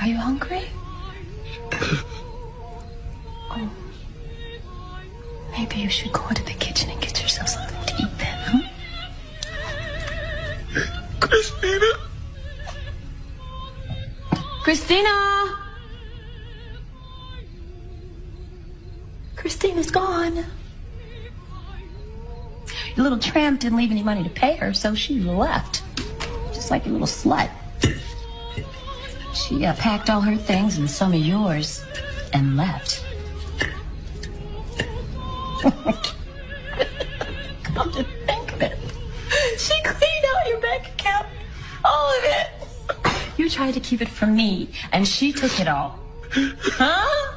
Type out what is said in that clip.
Are you hungry? Oh. Maybe you should go into the kitchen and get yourself something to eat then, huh? Christina. Christina! Christina's gone. Your little tramp didn't leave any money to pay her, so she left. Like a little slut. She uh, packed all her things and some of yours and left. Come to think of it. She cleaned out your bank account. All of it. You tried to keep it from me, and she took it all. Huh?